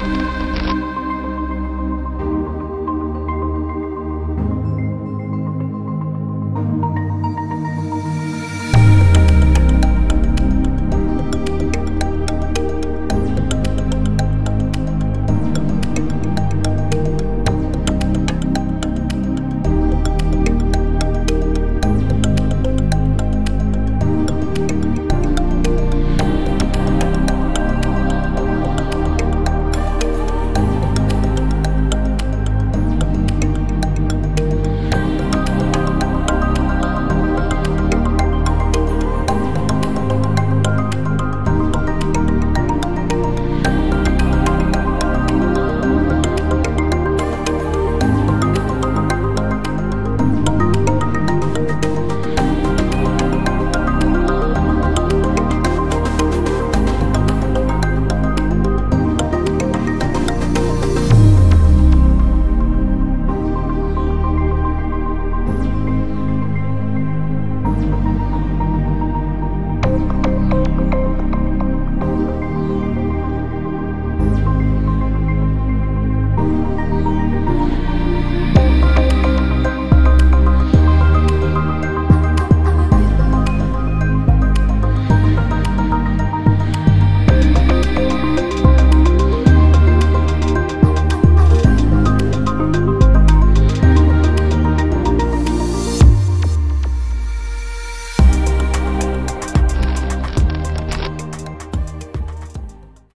Música